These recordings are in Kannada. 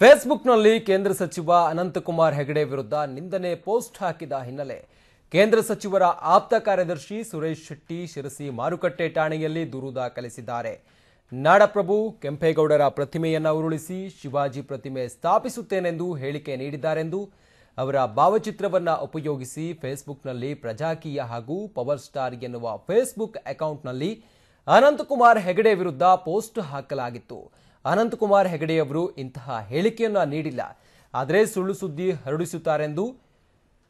ಫೇಸ್ಬುಕ್ನಲ್ಲಿ ಕೇಂದ್ರ ಸಚಿವ ಅನಂತಕುಮಾರ್ ಹೆಗಡೆ ವಿರುದ್ಧ ನಿಂದನೆ ಪೋಸ್ಟ್ ಹಾಕಿದ ಹಿನ್ನೆಲೆ ಕೇಂದ್ರ ಸಚಿವರ ಆಪ್ತ ಕಾರ್ಯದರ್ಶಿ ಸುರೇಶ್ ಶೆಟ್ಟಿ ಶಿರಸಿ ಮಾರುಕಟ್ಟೆ ಠಾಣೆಯಲ್ಲಿ ದೂರು ದಾಖಲಿಸಿದ್ದಾರೆ. ನಾಡಪ್ರಭು ಕೆಂಪೇಗೌಡರ ಪ್ರತಿಮೆಯನ್ನು ಉರುಳಿಸಿ ಶಿವಾಜಿ ಪ್ರತಿಮೆ ಸ್ಥಾಪಿಸುತ್ತೇನೆಂದು ಹೇಳಿಕೆ ನೀಡಿದ್ದಾರೆಂದು ಅವರ ಭಾವಚಿತ್ರವನ್ನು ಉಪಯೋಗಿಸಿ ಫೇಸ್ಬುಕ್ನಲ್ಲಿ ಪ್ರಜಾಕೀಯ ಹಾಗೂ ಪವರ್ ಸ್ಟಾರ್ ಎನ್ನುವ ಫೇಸ್ಬುಕ್ ಅಕೌಂಟ್ನಲ್ಲಿ ಅನಂತಕುಮಾರ್ ಹೆಗಡೆ ವಿರುದ್ಧ ಪೋಸ್ಟ್ ಹಾಕಲಾಗಿತ್ತು. ಅನಂತಕುಮಾರ್ ಹೆಗಡೆಯವರು ಇಂತಹ ಹೇಳಿಕೆಯನ್ನು ನೀಡಿಲ್ಲ. ಆದರೆ ಸುಳ್ಳು ಸುದ್ದಿ ಹರಡಿಸುತ್ತಾರೆಂದು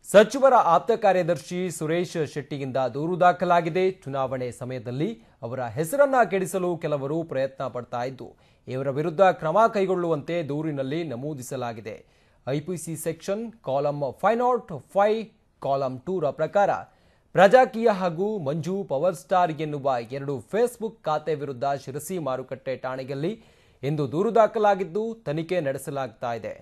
ಸಚಿವರ ಆಪ್ತ ಕಾರ್ಯದರ್ಶಿ ಸುರೇಶ್ ಶೆಟ್ಟಿಯಿಂದ ದೂರು ದಾಖಲಾಗಿದೆ. ಚುನಾವಣೆ ಸಮಯದಲ್ಲಿ ಅವರ ಹೆಸರನ್ನ ಕೆಡಿಸಲು ಕೆಲವರು ಪ್ರಯತ್ನ ಪಡ್ತಾ ಇದ್ದು, ಇವರ ವಿರುದ್ಧ ಕ್ರಮ ಕೈಗೊಳ್ಳುವಂತೆ ದೂರಿನಲ್ಲಿ ನಮೂದಿಸಲಾಗಿದೆ. IPC section column five nought five column ಟೂರ ಪ್ರಕಾರ ಪ್ರಜಾಕೀಯ ಹಾಗೂ ಮಂಜು ಪವರ್ ಸ್ಟಾರ್ ಎನ್ನುವ ಎರಡು ಫೇಸ್ಬುಕ್ ಖಾತೆ ವಿರುದ್ಧ ಶಿರಸಿ ಮಾರುಕಟ್ಟೆ ಠಾಣೆಯಲ್ಲಿ ಇಂದು ದೂರು ದಾಖಲಾಗಿದ್ದು ತನಿಖೆ ನಡೆಸಲಾಗ್ತಾ ಇದೆ.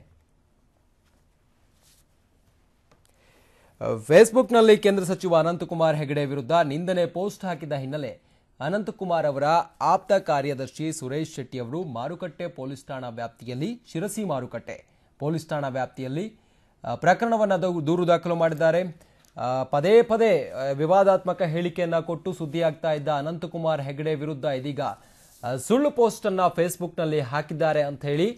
ಫೇಸ್ಬುಕ್ನಲ್ಲಿ ಕೇಂದ್ರ ಸಚಿವ ಅನಂತಕುಮಾರ್ ಹೆಗಡೆ ವಿರುದ್ಧ ನಿಂದನೆ ಪೋಸ್ಟ್ ಹಾಕಿದ ಹಿನ್ನೆಲೆ ಅನಂತಕುಮಾರ್ ಅವರ ಆಪ್ತ ಕಾರ್ಯದರ್ಶಿ ಸುರೇಶ್ ಶೆಟ್ಟಿ ಅವರು ಮಾರುಕಟ್ಟೆ ಪೊಲೀಸ್ ಠಾಣಾ ವ್ಯಾಪ್ತಿಯಲ್ಲಿ ಶಿರಸಿ ಮಾರುಕಟ್ಟೆ ಪೊಲೀಸ್ ಠಾಣಾ ವ್ಯಾಪ್ತಿಯಲ್ಲಿ ಪ್ರಕರಣವನ್ನು ದೂರು ದಾಖಲು ಮಾಡಿದ್ದಾರೆ. ಪದೇ ಪದೇ ವಿವಾದಾತ್ಮಕ ಹೇಳಿಕೆಯನ್ನು ಕೊಟ್ಟು ಸುದ್ದಿಯಾಗ್ತಾ ಇದ್ದ ಅನಂತಕುಮಾರ್ ಹೆಗಡೆ ವಿರುದ್ಧ ಇದೀಗ ಸುಳ್ಳು ಪೋಸ್ಟ್ ಅನ್ನ ಫೇಸ್ಬುಕ್ನಲ್ಲಿ ಹಾಕಿದ್ದಾರೆ ಅಂತ ಹೇಳಿ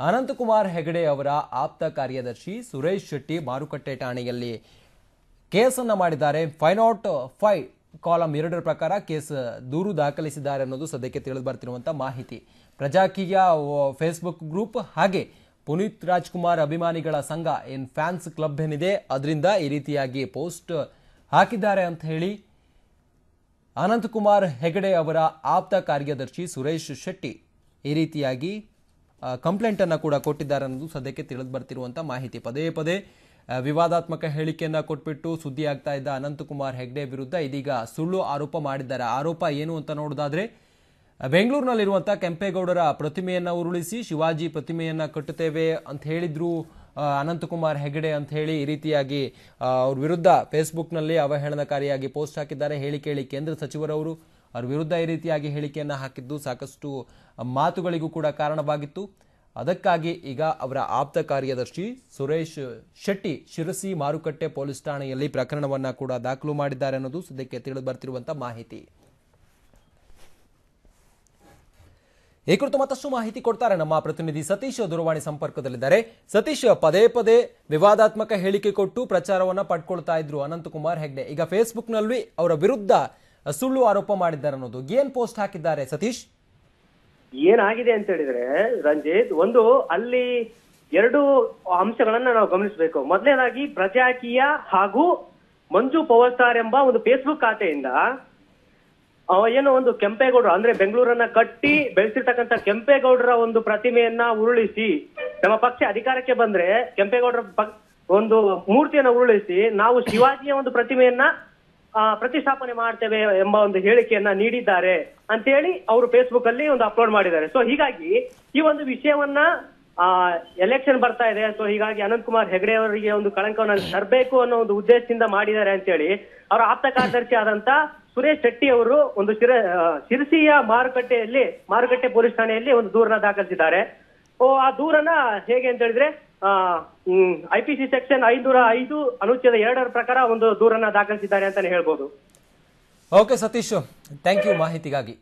ಅನಂತಕುಮಾರ್ ಹೆಗಡೆ ಅವರ ಆಪ್ತ ಕಾರ್ಯದರ್ಶಿ ಸುರೇಶ್ ಶೆಟ್ಟಿ ಮಾರುಕಟ್ಟೆ ಠಾಣೆಯಲ್ಲಿ ಕೇಸನ್ನು ಮಾಡಿದ್ದಾರೆ. ಫೈವ್ ನಾಟ್ ಫೈವ್ ಕಾಲಂ ಎರಡರ ಪ್ರಕಾರ ಕೇಸ್ ದೂರು ದಾಖಲಿಸಿದ್ದಾರೆ ಅನ್ನೋದು ಸದ್ಯಕ್ಕೆ ತಿಳಿದು ಬರ್ತಿರುವಂಥ ಮಾಹಿತಿ. ಪ್ರಜಾಕೀಯ ಫೇಸ್ಬುಕ್ ಗ್ರೂಪ್ ಹಾಗೆ ಪುನೀತ್ ರಾಜ್ಕುಮಾರ್ ಅಭಿಮಾನಿಗಳ ಸಂಘ ಏನ್ ಫ್ಯಾನ್ಸ್ ಕ್ಲಬ್ ಏನಿದೆ, ಅದರಿಂದ ಈ ರೀತಿಯಾಗಿ ಪೋಸ್ಟ್ ಹಾಕಿದ್ದಾರೆ ಅಂತ ಹೇಳಿ ಅನಂತಕುಮಾರ್ ಹೆಗಡೆ ಅವರ ಆಪ್ತ ಕಾರ್ಯದರ್ಶಿ ಸುರೇಶ್ ಶೆಟ್ಟಿ ಈ ರೀತಿಯಾಗಿ ಕಂಪ್ಲೇಂಟನ್ನು ಕೂಡ ಕೊಟ್ಟಿದ್ದಾರೆ ಅನ್ನೋದು ಸದ್ಯಕ್ಕೆ ತಿಳಿದು ಬರ್ತಿರುವಂಥ ಮಾಹಿತಿ. ಪದೇ ಪದೇ ವಿವಾದಾತ್ಮಕ ಹೇಳಿಕೆಯನ್ನು ಕೊಟ್ಬಿಟ್ಟು ಸುದ್ದಿ ಆಗ್ತಾ ಇದ್ದ ಅನಂತಕುಮಾರ್ ಹೆಗ್ಡೆ ವಿರುದ್ಧ ಇದೀಗ ಸುಳ್ಳು ಆರೋಪ ಮಾಡಿದ್ದಾರೆ. ಆರೋಪ ಏನು ಅಂತ ನೋಡೋದಾದ್ರೆ ಬೆಂಗಳೂರಿನಲ್ಲಿರುವಂಥ ಕೆಂಪೇಗೌಡರ ಪ್ರತಿಮೆಯನ್ನು ಉರುಳಿಸಿ ಶಿವಾಜಿ ಪ್ರತಿಮೆಯನ್ನು ಕಟ್ಟುತ್ತೇವೆ ಅಂತ ಹೇಳಿದ್ರು. ಅನಂತಕುಮಾರ್ ಹೆಗಡೆ ಅಂತ ಹೇಳಿ ಈ ರೀತಿಯಾಗಿ ಅವ್ರ ವಿರುದ್ಧ ಫೇಸ್ಬುಕ್ನಲ್ಲಿ ಅವಹೇಳನಕಾರಿಯಾಗಿ ಪೋಸ್ಟ್ ಹಾಕಿದ್ದಾರೆ. ಹೇಳಿ ಕೇಳಿ ಕೇಂದ್ರ ಸಚಿವರವರು ಅವ್ರ ವಿರುದ್ಧ ಈ ರೀತಿಯಾಗಿ ಹೇಳಿಕೆಯನ್ನ ಹಾಕಿದ್ದು ಸಾಕಷ್ಟು ಮಾತುಗಳಿಗೂ ಕೂಡ ಕಾರಣವಾಗಿತ್ತು. ಅದಕ್ಕಾಗಿ ಈಗ ಅವರ ಆಪ್ತ ಕಾರ್ಯದರ್ಶಿ ಸುರೇಶ್ ಶೆಟ್ಟಿ ಶಿರಸಿ ಮಾರುಕಟ್ಟೆ ಪೊಲೀಸ್ ಠಾಣೆಯಲ್ಲಿ ಪ್ರಕರಣವನ್ನ ಕೂಡ ದಾಖಲು ಮಾಡಿದ್ದಾರೆ ಅನ್ನೋದು ಸದ್ಯಕ್ಕೆ ತಿಳಿದು ಬರ್ತಿರುವಂಥ ಮಾಹಿತಿ. ಈ ಕುರಿತು ಮತ್ತಷ್ಟು ಮಾಹಿತಿ ಕೊಡ್ತಾರೆ ನಮ್ಮ ಪ್ರತಿನಿಧಿ ಸತೀಶ್ ದೂರವಾಣಿ ಸಂಪರ್ಕದಲ್ಲಿದ್ದಾರೆ. ಸತೀಶ್, ಪದೇ ಪದೇ ವಿವಾದಾತ್ಮಕ ಹೇಳಿಕೆ ಕೊಟ್ಟು ಪ್ರಚಾರವನ್ನ ಪಡ್ಕೊಳ್ತಾ ಇದ್ರು ಅನಂತಕುಮಾರ್ ಹೆಗ್ಡೆ. ಈಗ ಫೇಸ್ಬುಕ್ನಲ್ಲಿ ಅವರ ವಿರುದ್ಧ ಸುಳ್ಳು ಆರೋಪ ಮಾಡಿದ್ದಾರೆ ಅನ್ನೋದು. ಏನ್ ಪೋಸ್ಟ್ ಹಾಕಿದ್ದಾರೆ ಸತೀಶ್? ಏನಾಗಿದೆ ಅಂತ ಹೇಳಿದ್ರೆ ರಂಜಿತ್, ಒಂದು ಅಲ್ಲಿ ಎರಡು ಅಂಶಗಳನ್ನ ನಾವು ಗಮನಿಸಬೇಕು. ಮೊದಲನೇದಾಗಿ ಪ್ರಜಾಕೀಯ ಹಾಗೂ ಮಂಜು ಪವರ್ ಸ್ಟಾರ್ ಎಂಬ ಒಂದು ಫೇಸ್ಬುಕ್ ಖಾತೆಯಿಂದ ಏನೋ ಒಂದು ಕೆಂಪೇಗೌಡರು, ಅಂದ್ರೆ ಬೆಂಗಳೂರನ್ನ ಕಟ್ಟಿ ಬೆಳೆಸಿರ್ತಕ್ಕಂಥ ಕೆಂಪೇಗೌಡರ ಒಂದು ಪ್ರತಿಮೆಯನ್ನ ಉರುಳಿಸಿ, ನಮ್ಮ ಪಕ್ಷ ಅಧಿಕಾರಕ್ಕೆ ಬಂದ್ರೆ ಕೆಂಪೇಗೌಡರ ಒಂದು ಮೂರ್ತಿಯನ್ನ ಉರುಳಿಸಿ, ನಾವು ಶಿವಾಜಿಯ ಒಂದು ಪ್ರತಿಮೆಯನ್ನ ಪ್ರತಿಷ್ಠಾಪನೆ ಮಾಡ್ತೇವೆ ಎಂಬ ಒಂದು ಹೇಳಿಕೆಯನ್ನ ನೀಡಿದ್ದಾರೆ ಅಂತೇಳಿ ಅವರು ಫೇಸ್ಬುಕ್ ಅಲ್ಲಿ ಒಂದು ಅಪ್ಲೋಡ್ ಮಾಡಿದ್ದಾರೆ. ಸೊ ಹೀಗಾಗಿ ಈ ಒಂದು ವಿಷಯವನ್ನ, ಆ ಎಲೆಕ್ಷನ್ ಬರ್ತಾ ಇದೆ. ಸೊ ಹೀಗಾಗಿ ಅನಂತ್ ಕುಮಾರ್ ಹೆಗಡೆ ಅವರಿಗೆ ಒಂದು ಕಳಂಕವನ್ನು ತರಬೇಕು ಅನ್ನೋ ಒಂದು ಉದ್ದೇಶದಿಂದ ಮಾಡಿದ್ದಾರೆ ಅಂತೇಳಿ, ಅವರ ಆಪ್ತ ಕಾರ್ಯದರ್ಶಿ ಆದಂತ ಸುರೇಶ್ ಶೆಟ್ಟಿ ಅವರು ಒಂದು ಶಿರ ಶಿರಸಿಯ ಮಾರುಕಟ್ಟೆಯಲ್ಲಿ, ಮಾರುಕಟ್ಟೆ ಪೊಲೀಸ್ ಠಾಣೆಯಲ್ಲಿ ಒಂದು ದೂರನ ದಾಖಲಿಸಿದ್ದಾರೆ. ಓ, ಆ ದೂರನ ಹೇಗೆ ಅಂತ ಹೇಳಿದ್ರೆ ಐಪಿಸಿ ಸೆಕ್ಷನ್ ಐನೂರ ಐದು ಅನುಚ್ಛೇದ ಎರಡರ ಪ್ರಕಾರ ಒಂದು ದೂರನ್ನ ದಾಖಲಿಸಿದ್ದಾರೆ ಅಂತಾನೆ ಹೇಳ್ಬೋದು. ಓಕೆ ಸತೀಶ್ ಥ್ಯಾಂಕ್ ಯು ಮಾಹಿತಿಗಾಗಿ.